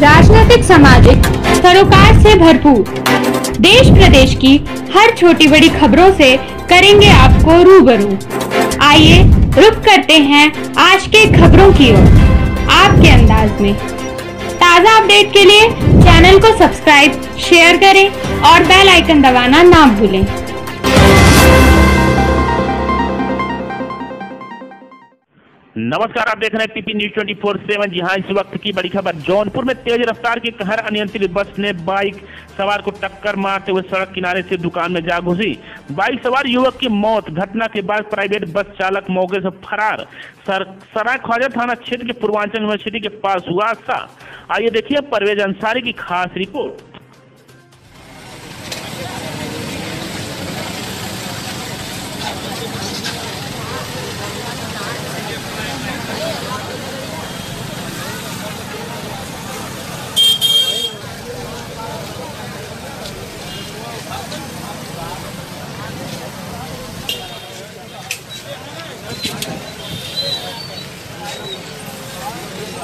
राजनीतिक, सामाजिक सरोकार से भरपूर। देश प्रदेश की हर छोटी बड़ी खबरों से करेंगे आपको रूबरू। आइए रुक करते हैं आज के खबरों की ओर। आपके अंदाज में। ताज़ा अपडेट के लिए चैनल को सब्सक्राइब, शेयर करें और बेल आइकन दबाना ना भूलें। नमस्कार आप देख रहे हैं PP news twenty four seven जी हाँ इस वक्त की बड़ी खबर जौनपुर में तेज रफ्तार की कहर अनियंत्रित बस ने बाइक सवार को टक्कर मारते हुए सड़क किनारे से दुकान में जा घुसी। बाइक सवार युवक की मौत घटना के बाद प्राइवेट बस चालक मौके से फरार। सर, सराय ख्वाजा थाना क्षेत्र के पूर्वांचल यूनिवर्सिटी के पास हुआ हादसा। आइए देखिए परवेज अंसारी की खास रिपोर्ट।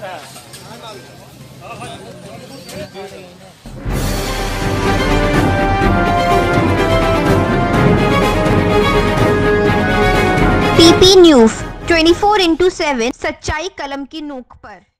घायल भी हैं। पीपी न्यूज़ 24 इंटू सेवन सच्चाई कलम की नोक पर।